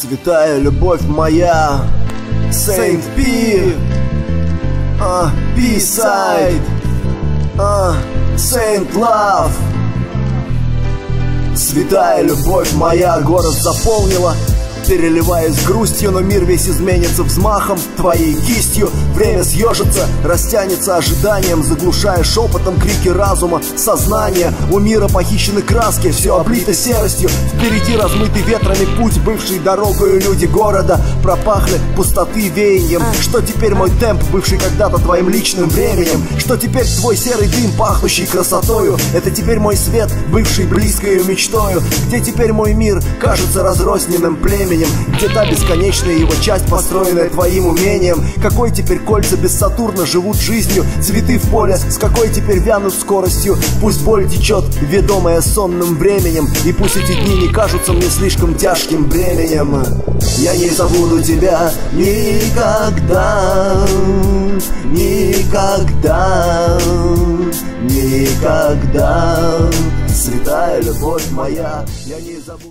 Святая любовь моя, Saint P, а, B-side, а, Saint Love. Святая любовь моя город заполнила Переливаясь грустью, но мир весь изменится взмахом Твоей кистью. Время съежится, растянется ожиданием Заглушая шепотом крики разума, сознания. У мира похищены краски, все облито серостью. Впереди размытый ветрами путь, бывший дорогою люди города. Пропахли пустоты веянием. Что теперь мой темп, бывший когда-то твоим личным временем? Что теперь твой серый дым, пахнущий красотою? Это теперь мой свет, бывший близкою мечтою. Где теперь мой мир, кажется разрозненным племенем временем. Где та бесконечная его часть, построенная твоим умением. Какой теперь кольца без Сатурна живут жизнью? Цветы в поле, с какой теперь вянут скоростью? Пусть боль течет, ведомая сонным временем. И пусть эти дни не кажутся мне слишком тяжким бременем. Я не забуду тебя никогда. Никогда. Никогда. Святая любовь моя, я не забуду